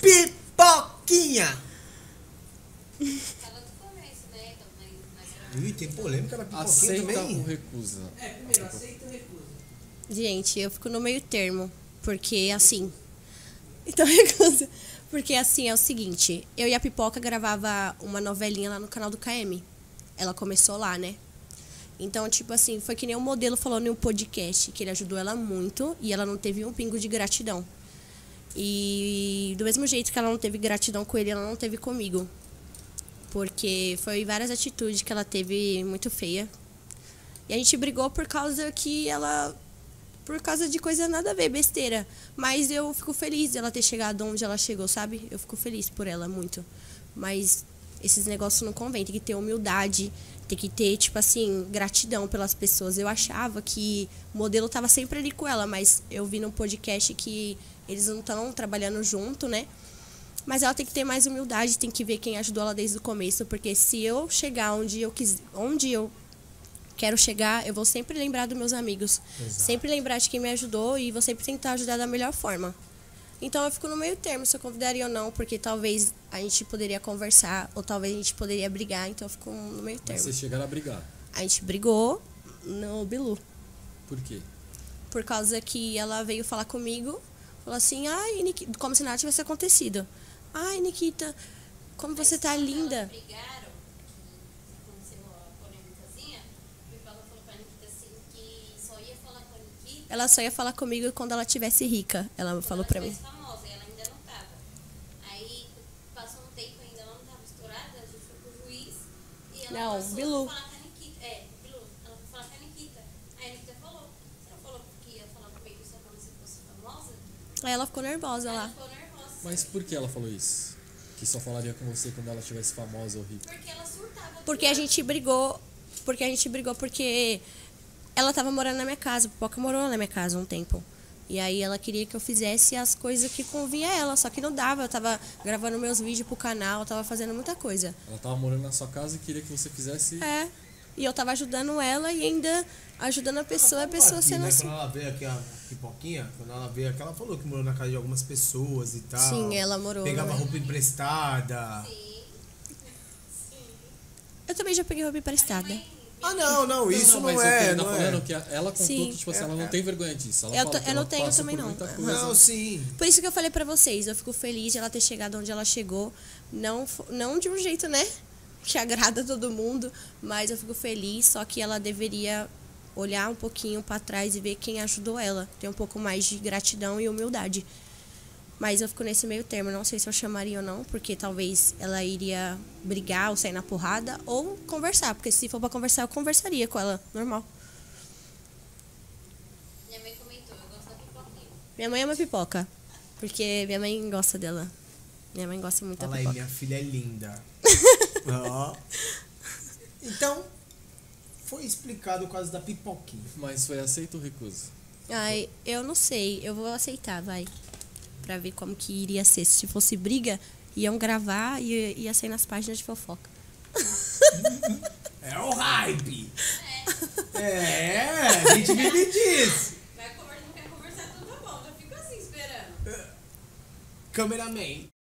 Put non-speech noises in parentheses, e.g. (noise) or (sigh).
Pipoquinha! Né? Então, Ih, tem polêmica na pipoquinha Aceita também? ou recusa? É, primeiro, aceita ou recusa? Gente, eu fico no meio termo. Porque assim. Então (laughs) recusa. Porque assim, é o seguinte, eu e a Pipoca gravava uma novelinha lá no canal do KM. Ela começou lá, né? Então, tipo assim, foi que nem o modelo falou no podcast, que ele ajudou ela muito e ela não teve um pingo de gratidão. E do mesmo jeito que ela não teve gratidão com ele, ela não teve comigo. Porque foi várias atitudes que ela teve muito feia. E a gente brigou por causa que ela por causa de coisa nada a ver, besteira. Mas eu fico feliz dela ter chegado onde ela chegou, sabe? Eu fico feliz por ela muito. Mas esses negócios não convém, tem que ter humildade, tem que ter, tipo assim, gratidão pelas pessoas. Eu achava que o modelo tava sempre ali com ela, mas eu vi no podcast que eles não estão trabalhando junto, né? Mas ela tem que ter mais humildade, tem que ver quem ajudou ela desde o começo, porque se eu chegar onde eu quis, onde eu quero chegar, eu vou sempre lembrar dos meus amigos. Sempre lembrar de quem me ajudou e vou sempre tentar ajudar da melhor forma. Então eu fico no meio termo se eu convidaria ou não, porque talvez a gente poderia conversar ou talvez a gente poderia brigar, então eu fico no meio Mas termo. vocês chegaram a brigar. A gente brigou no Bilu, Por quê? por causa que ela veio falar comigo, falou assim: "Ai, Nikita", como se nada tivesse acontecido. "Ai, Nikita, como você tá linda". Brigaram, que aconteceu a polêmicazinha, o Pipoca falou pra Nikita assim que só ia falar com a Nikita Ela só ia falar comigo quando ela tivesse rica, ela falou quando pra ela mim. tivesse famosa, e ela ainda não tava. Aí passou um tempo ainda ela não tava estourada, a gente foi pro juiz e ela Não, passou Bilu. a falar com a Nikita. É, Bilu, ela foi falar com a Nikita. Aí a Nikita falou, você não falou que ia falar comigo só quando você fosse famosa? Aí ela ficou nervosa Aí lá. ela ficou nervosa. Mas por que ela falou isso? Que só falaria com você quando ela estivesse famosa ou rica. Porque ela surtava. Porque a gente brigou. Porque a gente brigou porque ela tava morando na minha casa. A Pipoca morou na minha casa um tempo. E aí ela queria que eu fizesse as coisas que convinha a ela, só que não dava. Eu tava gravando meus vídeos pro canal, eu tava fazendo muita coisa. Ela tava morando na sua casa e queria que você fizesse. É. E eu tava ajudando ela e ainda ajudando a pessoa, a pessoa Aqui, sendo né, assim. Quando ela veio aqui, a pipoquinha, quando ela veio aqui, ela falou que morou na casa de algumas pessoas e tal. Sim, ela morou, Pegava né? roupa emprestada. Eu também já peguei roupa emprestada. Ah, não, não, isso não, mas o que é. ele tá Não, falando é. que ela contou Sim. que, tipo assim, ela não tem vergonha disso. Ela Eu fala eu ela não tenho passa também por não. coisa. não, sim. Por isso que eu falei pra vocês, eu fico feliz de ela ter chegado onde ela chegou. Não, não de um jeito, né? Que agrada (laughs) todo mundo, mas eu fico feliz, só que ela deveria olhar um pouquinho pra trás e ver quem ajudou ela. Ter um pouco mais de gratidão e humildade. Mas eu fico nesse meio termo, não sei se eu chamaria ou não, porque talvez ela iria brigar ou sair na porrada, ou conversar, porque se for pra conversar, eu conversaria com ela, normal. Minha mãe comentou, eu gosto da pipoquinha. Minha mãe ama pipoca, porque minha mãe gosta dela. Minha mãe gosta muito Fala da aí, pipoca. minha filha é linda. (laughs) Ó. Então, foi explicado o caso da pipoquinha. Mas foi aceito ou recusa? Ai, eu não sei. Eu vou aceitar, vai. Pra ver como que iria ser. Se fosse briga, iam gravar e ia sair nas páginas de fofoca. (laughs) É o hype. É, a gente vive disso. Vai conversar, não quer conversar, então tá bom, já fico assim esperando. Cameraman.